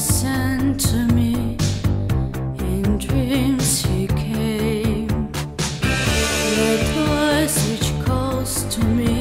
Sent to me. In dreams he came. The voice which calls to me.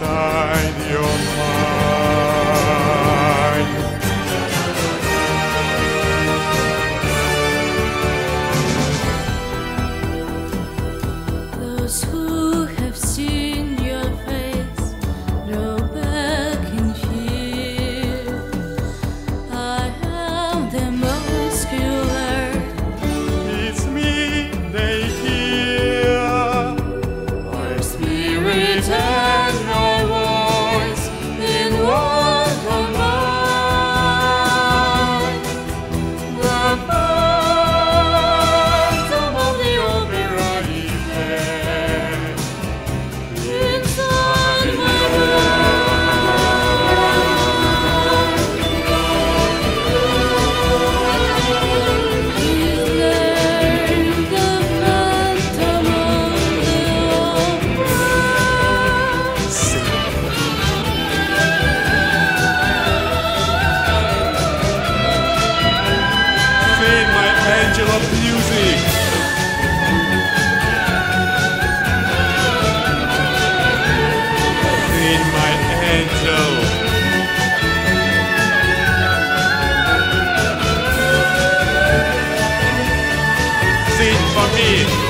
Angel your music. for me.